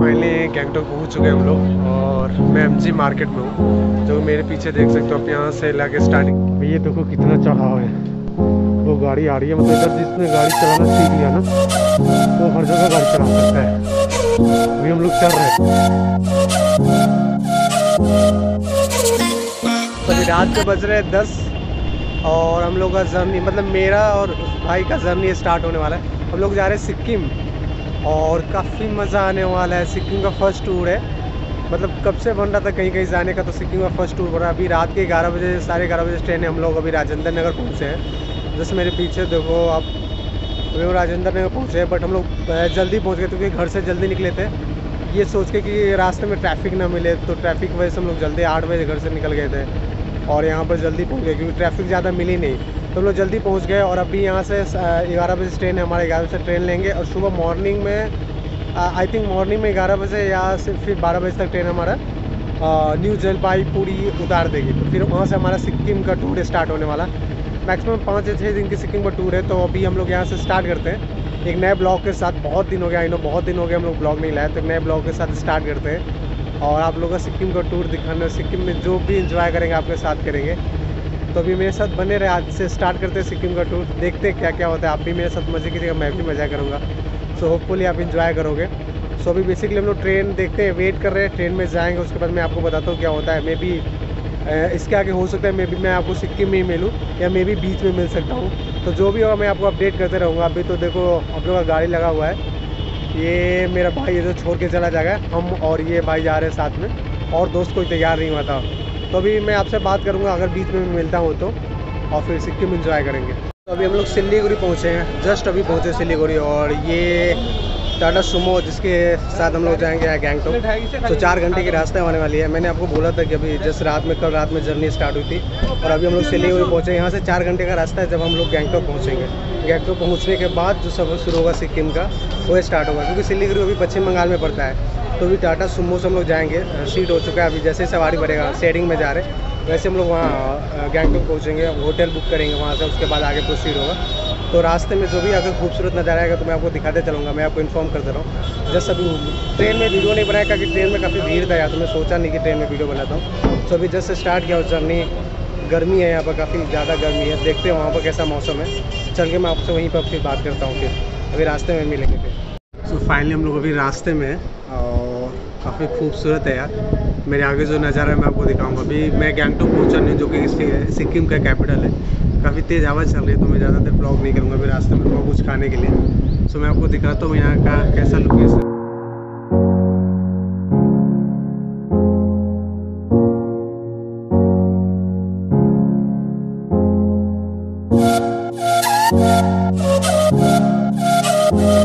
Finally Gangtok पहुँच चुके हैं हम लोग और मैं एम जी मार्केट में हूँ। जो मेरे पीछे देख सकते हो आप यहाँ से लाके स्टार्टिंग ये देखो कितना चढ़ाव है। वो गाड़ी आ रही है मतलब इधर जिसने गाड़ी चलाना सीख लिया ना वो हर जगह गाड़ी चला सकता है। अभी हम लोग चल रहे हैं। तो अभी रात के बज रहे हैं दस और हम लोग का जर्नी मतलब मेरा और भाई का जर्नी स्टार्ट होने वाला है। हम लोग जा रहे हैं सिक्किम। और काफ़ी मज़ा आने वाला है। सिक्किम का फ़र्स्ट टूर है। मतलब कब से बन रहा था कहीं कहीं जाने का तो सिक्किम का फ़र्स्ट टूर बन बना अभी रात के ग्यारह बजे साढ़े ग्यारह बजे ट्रेन है। हम लोग अभी राजेंद्र नगर पहुँचे हैं। जैसे मेरे पीछे देखो आप, अभी हम राजेंद्र नगर पहुँचे हैं बट हम लोग जल्दी पहुँच गए क्योंकि घर से जल्दी निकले थे। ये सोच के कि रास्ते में ट्रैफ़िक ना मिले तो ट्रैफ़िक वजह से हम लोग जल्दी आठ बजे घर से निकल गए थे। और यहाँ पर जल्दी पहुँच गए, क्योंकि ट्रैफ़िक ज़्यादा मिली नहीं। तो हम लोग जल्दी पहुँच गए और अभी यहाँ से ग्यारह बजे ट्रेन है, हमारे ग्यारह बजे ट्रेन लेंगे और सुबह मॉर्निंग में आई थिंक मॉर्निंग में ग्यारह बजे या फिर बारह बजे तक ट्रेन हमारा न्यू जलपाईपुरी उतार देगी। तो फिर वहाँ से हमारा सिक्किम का टूर स्टार्ट होने वाला। मैक्सिमम पाँच या छः दिन की सिक्किम का टूर है तो अभी हम लोग यहाँ से स्टार्ट करते हैं। एक नए ब्लॉग के साथ, बहुत दिन हो गया आई नो बहुत दिन हो गया हम लोग ब्लॉग नहीं लाए तो नए ब्लॉग के साथ स्टार्ट करते हैं। और आप लोगों का सिक्किम का टूर दिखाना सिक्किम में जो भी इंजॉय करेंगे आपके साथ करेंगे। तो अभी मेरे साथ बने रहे आज से स्टार्ट करते हैं सिक्किम का टूर देखते हैं क्या क्या होता है। आप भी मेरे साथ मज़े कीजिएगा मैं भी मज़ा करूँगा। सो होपफुली आप इंजॉय करोगे। सो so, अभी बेसिकली हम लोग ट्रेन देखते हैं वेट कर रहे हैं ट्रेन में जाएँगे उसके बाद मैं आपको बताता हूँ क्या होता है। मे बी इसके आगे हो सकता है मे बी मैं आपको सिक्किम में ही मिलूँ या मे बी बीच में मिल सकता हूँ। तो जो भी होगा मैं आपको अपडेट करते रहूँगा। अभी तो देखो आप लोग का गाड़ी लगा हुआ है। ये मेरा भाई ये जो छोड़ के चला जाएगा हम और ये भाई जा रहे हैं साथ में। और दोस्त कोई तैयार नहीं हुआ था। तो अभी मैं आपसे बात करूँगा, अगर बीच में मिलता हूँ तो। और फिर सिक्किम इंजॉय करेंगे। तो अभी हम लोग सिलीगुड़ी पहुँचे हैं। जस्ट अभी पहुँचे सिलीगुड़ी और ये टाटा सुमो जिसके साथ हम लोग जाएँगे गैंगटॉक। तो चार घंटे की रास्ते होने वाली है। मैंने आपको बोला था कि अभी जस्ट रात में, कल रात में जर्नी स्टार्ट हुई थी और अभी हम लोग सिलीगुड़ी पहुँचे। यहाँ से चार घंटे का रास्ता है जब हम लोग गैंगटॉक पहुँचेंगे। गैंगटॉक पहुँचने के बाद जो सफ़र शुरू होगा सिक्किम का, वो स्टार्ट होगा। क्योंकि सिलीगुड़ी अभी पश्चिम बंगाल में पड़ता है। तो अभी टाटा सुमो से हम लोग जाएँगे। सीट हो चुका है अभी, जैसे सवारी बढ़ेगा, शेयरिंग में जा रहे वैसे हम लोग वहाँ गैंगटॉक पहुँचेंगे। होटल बुक करेंगे वहाँ से, उसके बाद आगे प्रोसीड होगा। तो रास्ते में जो भी अगर खूबसूरत नज़ारा आएगा तो मैं आपको दिखाते चलूँगा, मैं आपको इन्फॉर्म करते रहा। हूँ जस्ट अभी ट्रेन में वीडियो नहीं बनाया, क्योंकि ट्रेन में काफ़ी भीड़ था यार तो मैं सोचा नहीं कि ट्रेन में वीडियो बनाता हूँ। तो अभी जस्ट स्टार्ट किया जर्नी गर्मी है यहाँ पर, काफ़ी ज़्यादा गर्मी है। देखते हैं वहाँ पर कैसा मौसम है। चल के मैं आपसे वहीं पर फिर बात करता हूँ, फिर अभी रास्ते में मिलेंगे फिर। सो फाइनली हम लोग अभी रास्ते में और काफ़ी खूबसूरत है यार। मेरे आगे जो नज़ारा है मैं आपको दिखाऊँगा। अभी मैं गैंगटोक पहुँचा नहीं जो कि सिक्किम का कैपिटल है काफ़ी तेज़ आवाज़ चल रही है तो मैं ज़्यादा देर ब्लॉग नहीं करूँगा अभी रास्ते में रुका कुछ खाने के लिए। सो मैं आपको दिखाता हूँ यहाँ का कैसा लोकेशन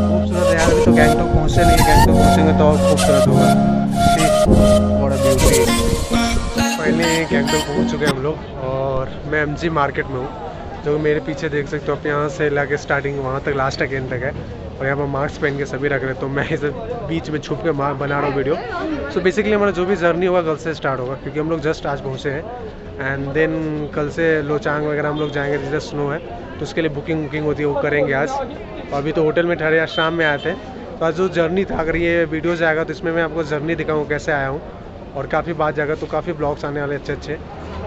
खूबसूरत है यार तो गैंगटॉक पहुँचे नहीं गैंगटॉक पहुँचेंगे तो और खूबसूरत होगा। ब्यूटी पहले गैंगटॉक पहुँच चुके हैं हम लोग और मैं एमजी मार्केट में हूँ। जो मेरे पीछे देख सकते हो, आप यहाँ से लाके स्टार्टिंग वहाँ तक लास्ट तक एंड तक है। और यहाँ पर मास्क पहन के सभी रख रहे तो मैं इसे बीच में छुप के बना रहा हूँ वीडियो सो बेसिकली हमारा जो भी जर्नी होगा, कल से स्टार्ट होगा, क्योंकि हम लोग जस्ट आज पहुँचे हैं। एंड देन कल से लोचांग वगैरह हम लोग जाएँगे, जिधर स्नो है तो उसके लिए बुकिंग वुकिंग होती है, वो करेंगे आज। और अभी तो होटल में ठहरे, आज शाम में आए थे। तो आज जो जर्नी था, अगर ये वीडियो जाएगा तो इसमें मैं आपको जर्नी दिखाऊँ, कैसे आया हूँ। और काफ़ी बात जाएगा तो काफ़ी ब्लॉग्स आने वाले अच्छे अच्छे।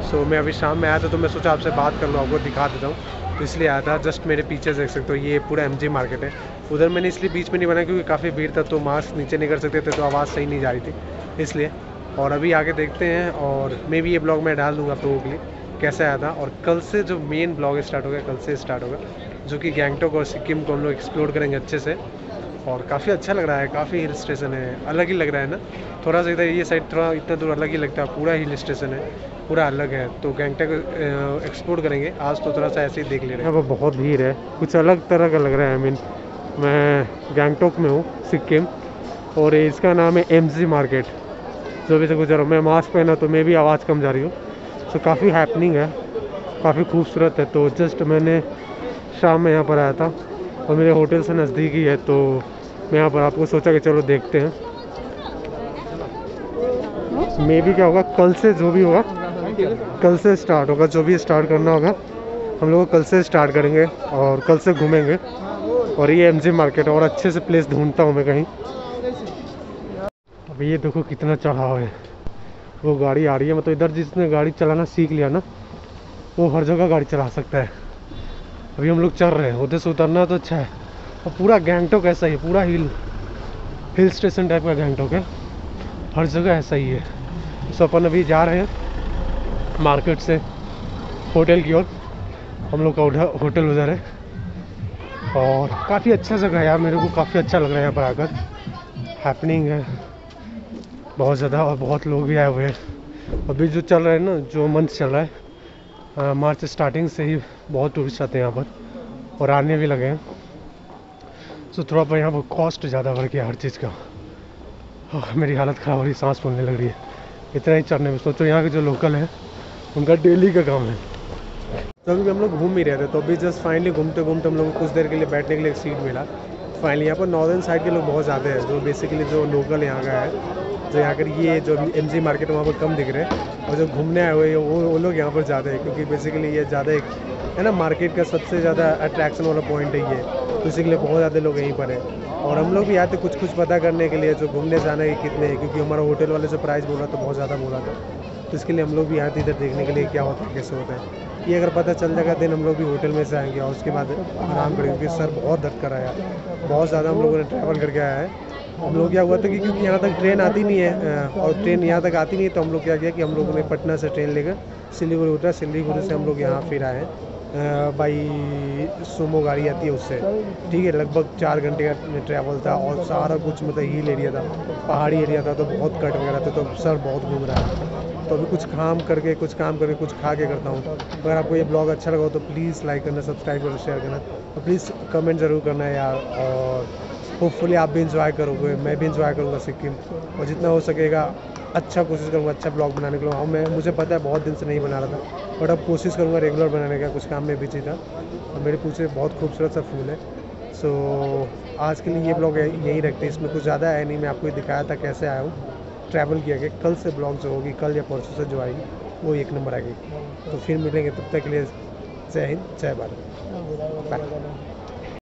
सो मैं अभी शाम में आया था तो मैं सोचा आपसे बात कर लूँ, आपको दिखा देता हूँ। तो इसलिए आया था जस्ट मेरे पीछे देख सकते हो, ये पूरा एमजी मार्केट है। उधर मैंने इसलिए बीच में नहीं बनाया क्योंकि काफ़ी भीड़ था तो मास्क नीचे नहीं कर सकते थे तो आवाज़ सही नहीं जा रही थी। इसलिए, और अभी आगे देखते हैं, और मैं भी ये ब्लॉग मैं डाल दूँगा आप लोगों के लिए, कैसे आया था। और कल से जो मेन ब्लॉग स्टार्ट होगा कल से स्टार्ट होगा, जो कि गैंगटोक और सिक्किम को हम लोग एक्सप्लोर करेंगे अच्छे से। और काफ़ी अच्छा लग रहा है, काफ़ी हिल स्टेशन है, अलग ही लग रहा है ना? थोड़ा सा इधर ये साइड थोड़ा इतना दूर अलग ही लगता है, पूरा हिल स्टेशन है, पूरा अलग है। तो गैंगटॉक एक्सप्लोर करेंगे, आज तो थोड़ा सा ऐसे ही देख ले रहे हैं। पर बहुत भीड़ है, कुछ अलग तरह का लग रहा है आई मीन मैं गैंगटोक में हूँ, सिक्किम, और इसका नाम है एम मार्केट जो भी से गुजर, मैं मास्क पहना तो मैं भी आवाज़ कम जा रही हूँ। तो काफ़ी हैपनिंग है, काफ़ी खूबसूरत है तो जस्ट मैंने शाम में यहाँ पर आया था। और मेरे होटल से नज़दीक ही है तो मैं यहाँ पर आपको सोचा कि चलो देखते हैं। मे भी क्या होगा, कल से जो भी होगा, कल से स्टार्ट होगा, जो भी स्टार्ट करना होगा, हम लोग कल से स्टार्ट करेंगे और कल से घूमेंगे। और ये एमजी मार्केट और अच्छे से प्लेस ढूंढता हूँ मैं कहीं। अब ये देखो कितना चढ़ाव है। वो गाड़ी आ रही है मतलब इधर जिसने गाड़ी चलाना सीख लिया ना, वो हर जगह गाड़ी चला सकता है। अभी हम लोग चल रहे हैं। उधर से उतरना तो अच्छा है। और पूरा गैंगटोक ऐसा ही है, पूरा हिल हिल स्टेशन टाइप का गैंगटोक है। हर जगह ऐसा ही है। सो अपन अभी जा रहे हैं मार्केट से, होटल की ओर। हम लोग का उधर होटल उधर है। और काफ़ी अच्छा जगह है यार, मेरे को काफ़ी अच्छा लग रहा है यहाँ पर आकर। हैपनिंग है। बहुत ज़्यादा और बहुत लोग भी आए हुए हैं। अभी जो चल रहा है ना, जो मंथ चल रहा है मार्च स्टार्टिंग से ही बहुत टूरिस्ट आते हैं यहाँ पर और आने भी लगे हैं। सो थोड़ा पर यहाँ पर कॉस्ट ज़्यादा बढ़ गया हर चीज़ का। मेरी हालत ख़राब हो रही सांस फूलने लग रही है। इतना ही चढ़ने में सोचो, यहाँ के जो लोकल हैं, उनका डेली का काम है। तो अभी हम लोग घूम ही रहे थे तो अभी जस्ट फाइनली घूमते घूमते हम लोग को कुछ देर के लिए बैठने के लिए एक सीट मिला। फाइनली यहाँ पर नॉर्दर्न साइड के लोग बहुत ज़्यादा हैं, जो बेसिकली जो लोकल यहाँ का है। जो यहाँ कर ये जो एम जी मार्केट वहाँ पर कम दिख रहे हैं। और जो घूमने आए हुए वो वो लोग यहाँ पर ज़्यादा है, क्योंकि बेसिकली ये ज़्यादा एक, है ना मार्केट का सबसे ज़्यादा अट्रैक्शन वाला पॉइंट है ये। तो इसी के लिए बहुत ज़्यादा लोग यहीं पर हैं। और हम लोग भी थे कुछ कुछ पता करने के लिए जो घूमने जाना है कितने हैं, क्योंकि हमारा होटल वाले जो प्राइस बोला तो बहुत ज़्यादा बोला था। तो इसके लिए हम लोग भी थे इधर देखने के लिए क्या होता है, कैसे होता है। ये अगर पता चल जाएगा दिन हम लोग भी होटल में से आएँगे। और उसके बाद आराम करेंगे, क्योंकि सर बहुत दर्द कर रहा है बहुत ज़्यादा हम लोगों ने ट्रैवल करके आया है। हम लोग क्या हुआ था कि क्योंकि यहाँ तक ट्रेन आती नहीं है और ट्रेन यहाँ तक आती नहीं है तो हम लोग क्या किया कि हम लोगों ने पटना से ट्रेन लेकर सिलीगुड़ी उतरा। सिलीगुड़ी से हम लोग यहाँ फिर आए। हैं बाई सुमो गाड़ी आती है उससे। ठीक है, लगभग चार घंटे का ट्रैवल था और सारा कुछ मतलब हिल एरिया था, पहाड़ी एरिया था तो बहुत कट वगैरह था तो सर बहुत घूम रहा है। तो अभी कुछ काम करके, कुछ काम करके कुछ खा के करता हूँ। अगर आपको ये ब्लॉग अच्छा लगा हो तो प्लीज़ लाइक करना सब्सक्राइब करना शेयर करना। और प्लीज़ कमेंट ज़रूर करना यार, और होपफुली आप भी इंजॉय करोगे, मैं भी इंजॉय करूँगा सिक्किम। और जितना हो सकेगा अच्छा कोशिश करूँगा अच्छा ब्लॉग बनाने के लिए। और मैं, मुझे पता है, बहुत दिन से नहीं बना रहा था बट अब कोशिश करूँगा रेगुलर बनाने का, कुछ काम में बिज़ी था। और मेरे पूछे बहुत खूबसूरत सा फूल है। सो आज के लिए ये ब्लॉग यहीं रखते हैं। इसमें कुछ ज़्यादा है नहीं, मैं आपको दिखाया था कैसे आया हूँ। ट्रैवल किया गया, कल से ब्लॉग जो होगी, कल या परसों से जो आएगी, वो एक नंबर आएगी। तो फिर मिलेंगे, तब तक के लिए जय हिंद, जय भारत।